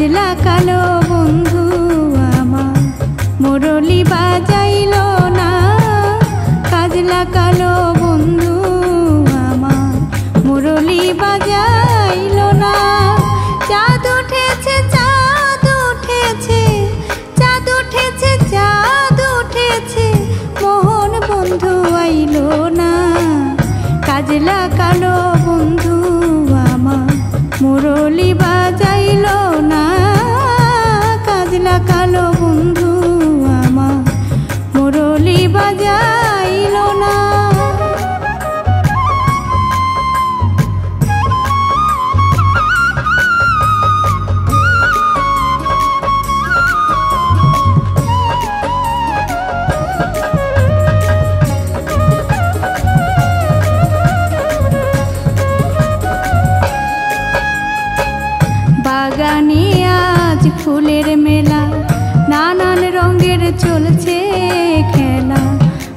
কাজলা কালো বন্ধু আমার। মুরলি বাজাইল না, কাজলা কালো বন্ধু আমার। মুরলি বাজাইল না, চাঁদ উঠেছে চাঁদ উঠেছে চাঁদ উঠেছে চাঁদ উঠেছে, মোহন বন্ধু আইল না। কাজলা বাগানে আজ ফুলের মেলা। নানান রঙের চলছে খেলা।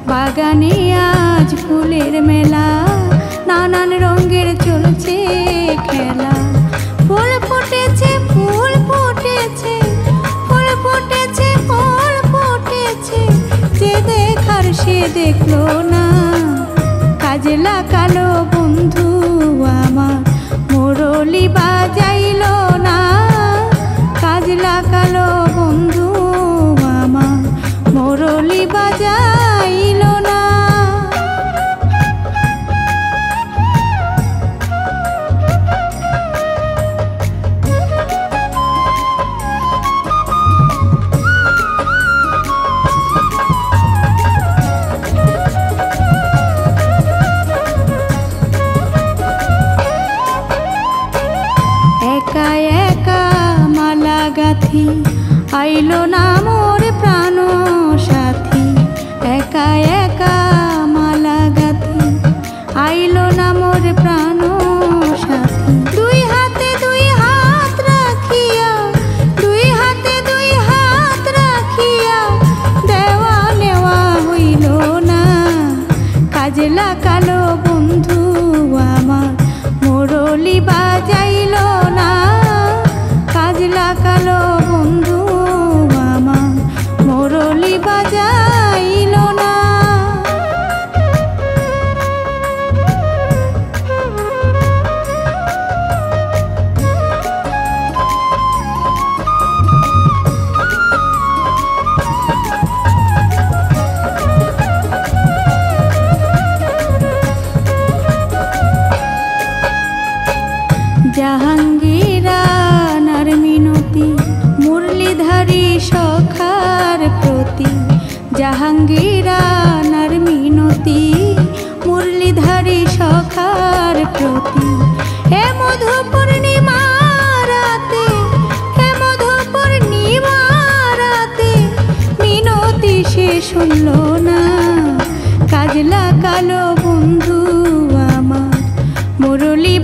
বাগানে আজ ফুলের মেলা। নানান রঙের চলছে খেলা। ফুল ফুটেছে ফুল ফুটেছে ফুল ফুটেছে ফুল ফুটেছে। যে দেখার সে দেখল না। কাজলা কালো বন্ধু আমার। মুরলি বাজাইল একা একা মালা গাথি। আইলো না মোর প্রাণ সাথী। একা একা মালা গাথি। আইলো না মোর প্রাণ জাহাঙ্গীরানার মিনতি মুরলীধারী সখার প্রতি। হে মধু পূর্ণিমা হে মিনতি না। কাজলা কালো বন্ধু আমার মুরলী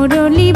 মুরলী